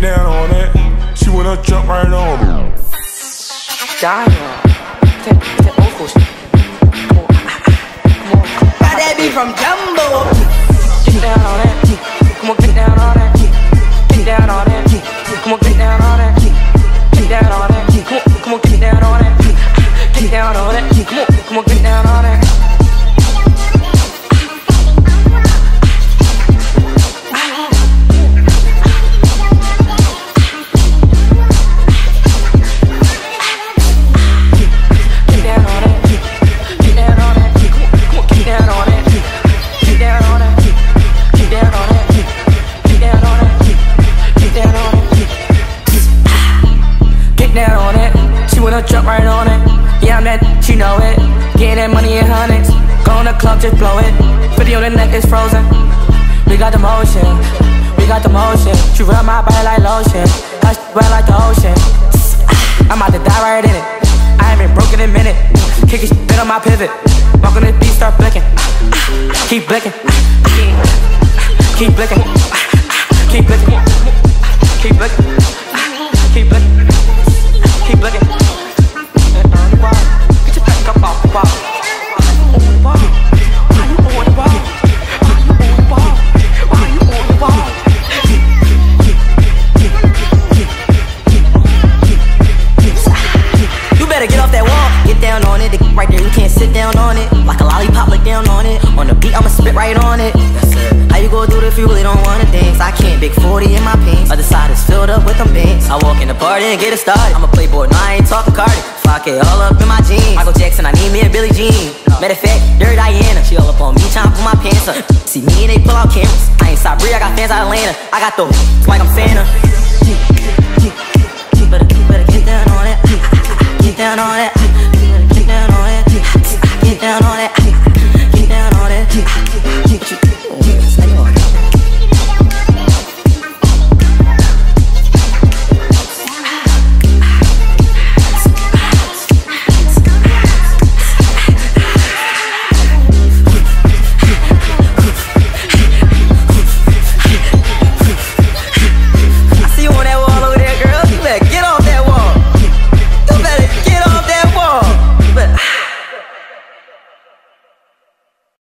down on. She wanna jump right on it. Damn. That, that on. Got that beat from. On it. She wanna jump right on it. Yeah, I'm that, she know it. Getting that money in hundreds. Go in the club, just blow it. Video on the neck is frozen. We got the motion. We got the motion. She rub my body like lotion. Shit wet like the ocean. I'm about to die right in it. I ain't been broke in a minute. Kicking shit on my pivot. Walk on this beat, start blicking. Keep blicking. Keep blicking. Keep blicking. Better get off that wall. Get down on it. The right there, you can't sit down on it. Like a lollipop, look down on it. On the beat, I'ma spit right on it. Yes, sir. How you gonna do it if you really don't wanna dance? I can't. Big 40 in my pants. Other side is filled up with them bands. I walk in the party and get it started. I'm a playboy, no, I ain't talking Carti. 5K all up in my jeans. Michael Jackson, I need me a Billie Jean. Matter of fact, Dirty Diana. She all up on me, trying to my pants up. See me and they pull out cameras. I ain't Sabri, I got fans out of Atlanta. I got those like I'm Santa. down on it.